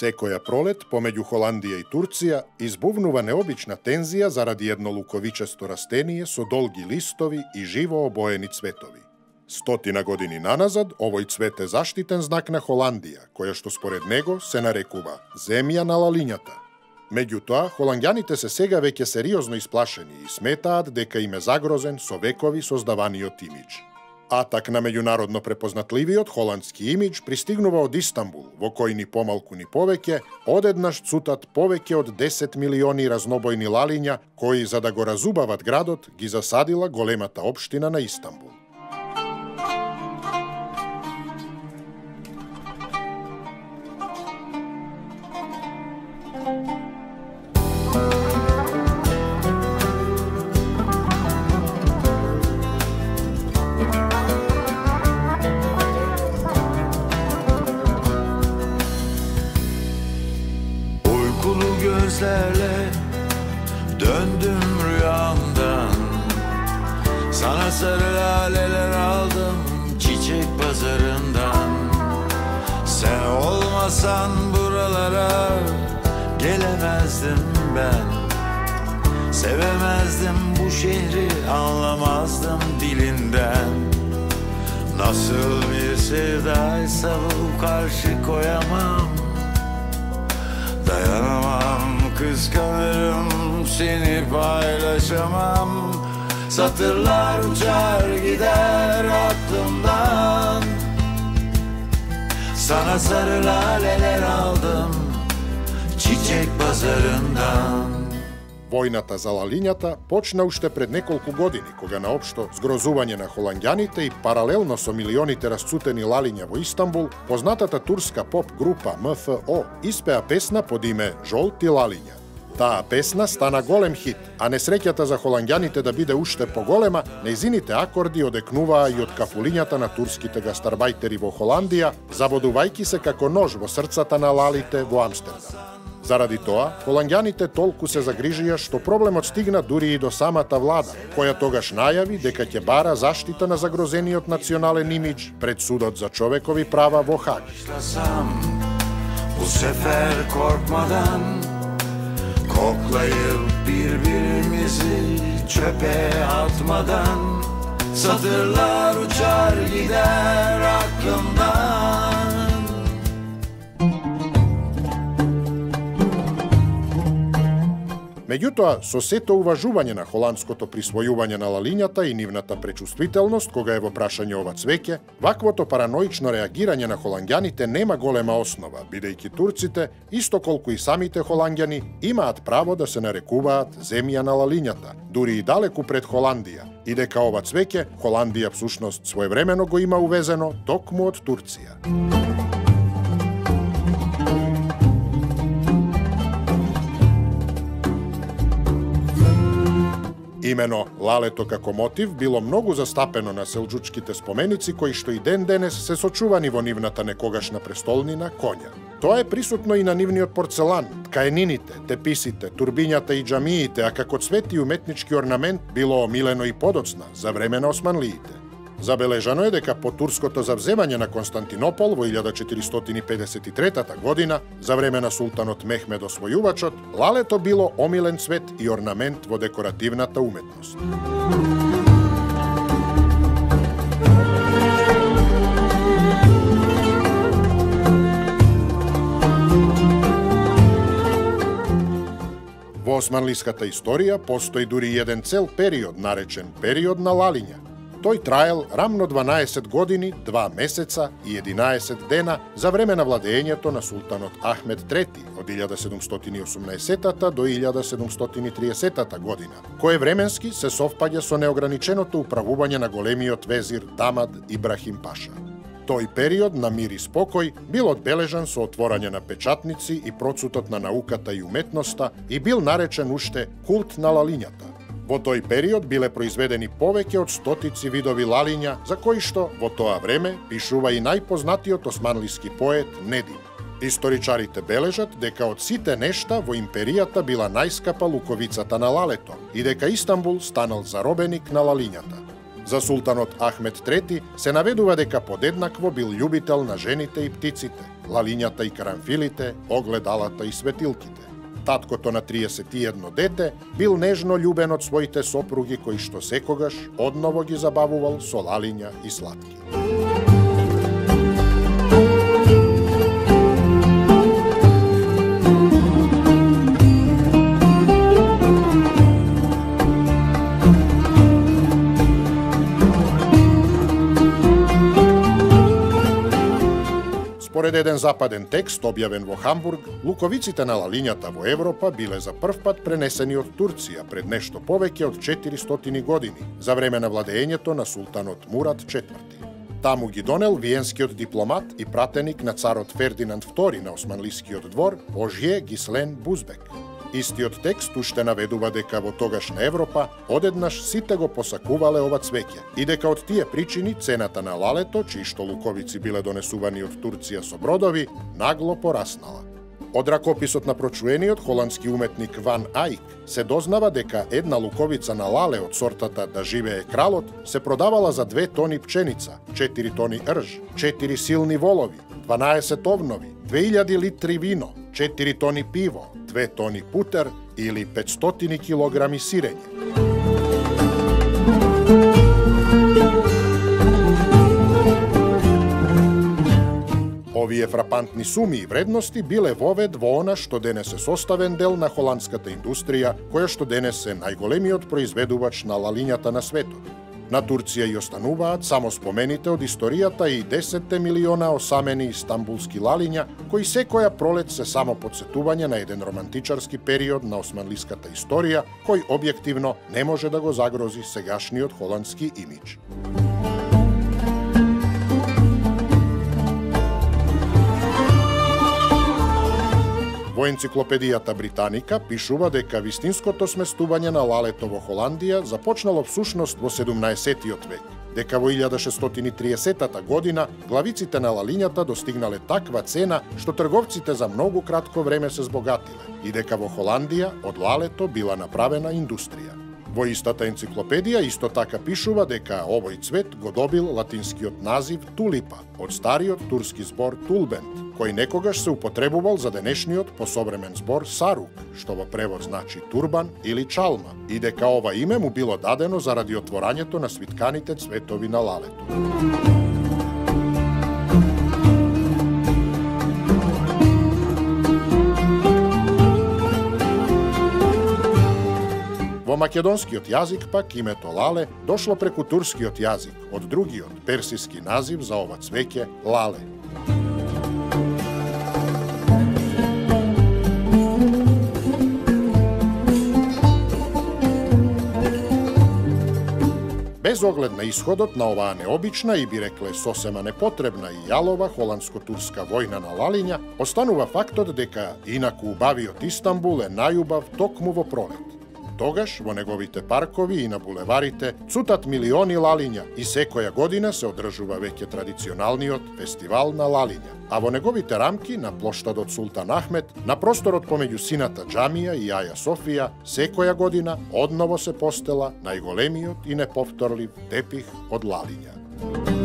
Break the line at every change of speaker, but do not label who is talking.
Секоја пролет помеѓу Холандија и Турција избувнува необична тензија заради едно луковичесто растение со долги листови и живо обоени цветови. Стотина години наназад, овој цвет е заштитен знак на Холандија, која што според него се нарекува земја на лалињата. Меѓутоа, холандјаните се сега веќе сериозно исплашени и сметаат дека им е загрозен со векови создаваниот имидж. Атак на меѓународно препознатливиот холандски имидж пристигнува од Истанбул, во кој ни помалку ни повеќе, одеднаш цутат повеќе од 10 милиони разнобојни лалиња, кои, за да го разубават градот, ги засадила големата општина на Истанбул.
Döndüm rüyamdan. Sana sarı laleler aldım Çiçek pazarından. Sen olmasan buralara Gelemezdim ben. Sevemezdim bu şehri Anlamazdım dilinden. Nasıl bir sevdaysa bu karşı koyamam. Dayanamam kıskanırım Satırlar uçar gider aklımdan Sana sarı laleler aldım Çiçek pazarından
Војната за лалињата почна уште пред неколку години, кога наопшто сгрозување згрозување на холандјаните и паралелно со милионите расцутени лалиња во Истанбул, познатата турска поп група МФО испеа песна под име Жолти лалиња. Таа песна стана голем хит, а несреќата за холандјаните да биде уште поголема, нејзините акорди одекнуваа и од кафулињата на турските гастарбајтери во Холандија, забодувајки се како нож во срцата на лалите во Амстердам. Заради тоа, холандјаните толку се загрижија што проблемот стигна дури и до самата влада, која тогаш најави дека ќе бара заштита на загрозениот национален имидж пред судот за човекови права во Хаг.
Koklayıp birbirimizi çöpe atmadan Satırlar uçar gider aklımdan
Меѓутоа, со сето уважување на холандското присвојување на лалињата и нивната пречувствителност кога е во прашање ова цвеќе, ваквото параноично реагирање на холанѓаните нема голема основа, бидејќи турците, исто колку и самите холанѓани, имаат право да се нарекуваат земја на лалињата, дури и далеку пред Холандија, и дека ова цвеќе Холандија всушност своевремено го има увезено токму од Турција. Имено лалето како мотив било многу застапено на селџучките споменици кои што и ден денес се сочувани во нивната некогашна престолнина Конја. Тоа е присутно и на нивниот порцелан, ткаенините, теписите, турбињата и џамиите, а како цвети и уметнички орнамент било омилено и подоцна за време на османлиите. Забележано е дека по турското завземање на Константинопол во 1453 година, за време на султанот Мехмед освојувачот, лалето било омилен цвет и орнамент во декоративната уметност. Во османлиската историја постои дури еден цел период наречен период на лалиња, Тој траел рамно 12 години, 2 месеца и 11 дена за време на владењето на султанот Ахмед III од 1718 до 1730 година, кое временски се совпаѓа со неограниченото управување на големиот везир Дамад Ибрахим Паша. Тој период на мир и спокој бил одбележан со отворање на печатници и процутот на науката и уметноста и бил наречен уште култ на лалињата. Во тој период биле произведени повеќе од стотици видови лалиња, за кои што во тоа време пишува и најпознатиот османлиски поет Недим. Историчарите бележат дека од сите нешта во империјата била најскапа луковицата на лалето и дека Истанбул станал заробеник на лалињата. За султанот Ахмед III се наведува дека подеднакво бил љубител на жените и птиците, лалињата и карамфилите, огледалата и светилките таткото на 31 дете, бил нежно љубен од своите сопруги кои што секогаш одново ги забавувал со лалиња и сладки. Според еден западен текст објавен во Хамбург, луковиците на лалињата во Европа биле за прв пат пренесени од Турција пред нешто повеќе од 400 години, за време на владеењето на султанот Мурат IV. Таму ги донел виенскиот дипломат и пратеник на царот Фердинанд II на Османлискиот двор, Ожје Гислен Бузбек. Истиот текст уште наведува дека во тогашна Европа одеднаш сите го посакувале ова цвеќе и дека од тие причини цената на лалето, чии што луковици биле донесувани од Турција со бродови, нагло пораснала. Од ракописот на прочуениот холандски уметник Ван Ајк се дознава дека една луковица на лале од сортата да живее кралот се продавала за 2 тони пченица, 4 тони рж, 4 силни волови, 12 овнови, 2000 литри вино, 4 тони пиво, 2 тони путер или 500 килограми сирење. Овие фрапантни суми и вредности биле вовед во она што денес е составен дел на холандската индустрија, која што денес е најголемиот произведувач на лалињата на светот. На Турција и остануваат само спомените од историјата и 10 милиона осамени истамбулски лалиња, кои секоја пролет се само подсетување на еден романтичарски период на османлиската историја, кој објективно не може да го загрози сегашниот холандски имидж. Во енциклопедијата Британика пишува дека вистинското сместување на лалето во Холандија започнало всушност во 17 век, дека во 1630 година главиците на лалињата достигнале таква цена што трговците за многу кратко време се збогатиле и дека во Холандија од лалето била направена индустрија. Во истата енциклопедија исто така пишува дека овој цвет го добил латинскиот назив тулипа од стариот турски збор тулбент, кој некогаш се употребувал за денешниот посовремен збор сарук, што во превод значи турбан или чалма, и дека ова име му било дадено заради отворањето на свитканите цветови на лалето. Македонскиот јазик пак името Лале дошло преку турскиот јазик, од другиот персиски назив за ова цвеќе Лале. Без оглед на исходот на оваа необична и би рекле сосема непотребна и јалова холандско-турска војна на Лалиња, останува фактот дека инаку убавиот Истанбул е најубав токму во пролет. Тогаш во неговите паркови и на булеварите цутат милиони лалиња и секоја година се одржува веќе традиционалниот фестивал на лалиња. А во неговите рамки на плоштадот Султан Ахмет, на просторот помеѓу сината џамија и Аја Софија, секоја година одново се постела најголемиот и неповторлив тепих од лалиња.